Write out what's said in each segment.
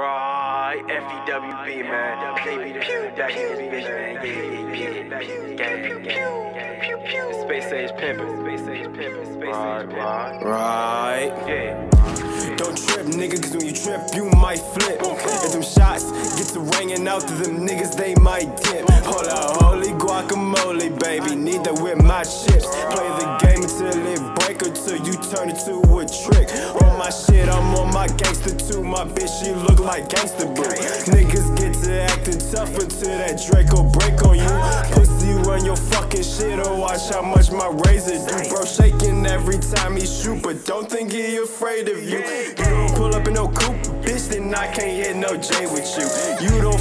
Right, FEWB, man. Baby, the back in this bitch, man. Yeah, yeah, yeah. Gang, gang, gang. Space age pimpin', space age pimpin', space age pimpin'. Right. Yeah. Don't trip, nigga, cause when you trip, you might flip. If them shots get to ringing out to them niggas, they might dip. Hold up, holy guacamole, baby. Need that with my chips. Play the game until it break or till you turn it to a trick. On my shit, I'm on my gangster like Gangsta Boo. Niggas get to acting tough until that Draco break on you. Pussy run your fucking shit or watch how much my razor do. Bro, shaking every time he shoot, but don't think he afraid of you. You don't pull up in no coupe, bitch, then I can't hit no J with you. You don't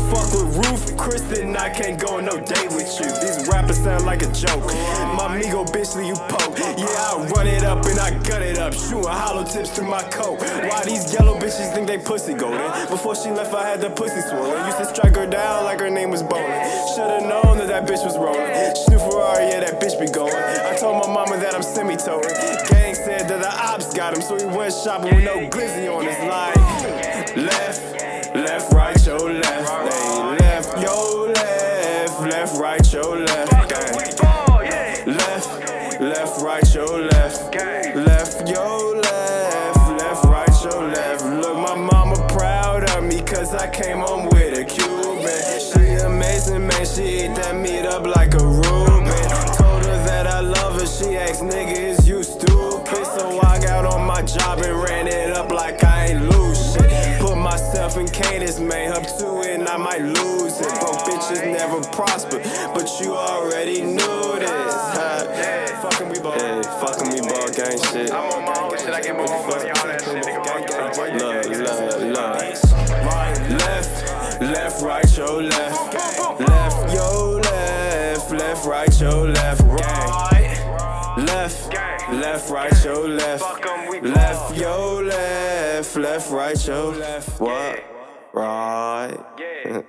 Then I can't go on no date with you. These rappers sound like a joke. My amigo, bitch, you poke. Yeah, I run it up and I gut it up, shooting hollow tips through my coat. Why these yellow bitches think they pussy golden? Before she left, I had the pussy swollen. Used to strike her down like her name was Bowling. Should've known that that bitch was rolling. New Ferrari, yeah, that bitch be going. I told my mama that I'm semi-toting. Gang said that the ops got him, so he went shopping with no glizzy on his line. Left, left, right, your left, left, right, your left. Gang. Left, left, right, your left. Left, yo, left, left, right, your left. Look, my mama proud of me, cause I came home with a Cuban. She amazing, man, she eat that meat up like a Reuben. Told her that I love her, she asked, nigga, is you stupid? So I got on my job and ran it up like I ain't lose shit. Put myself in Cadence, man, up to it, and I might lose bitches never prosper, but you already knew this. Huh? Fucking we ball. Hey, fucking we ball gang shit. I'm on my own shit, I get own money, all that shit. Nigga, fuck yourself. Look, look, look. Right, left, left, right, your left. Left, yo, left, left, right, your left. Gang. Left, left, right, your left. Fuck Left, yo, left, left, right, your left. What? Right. Yeah.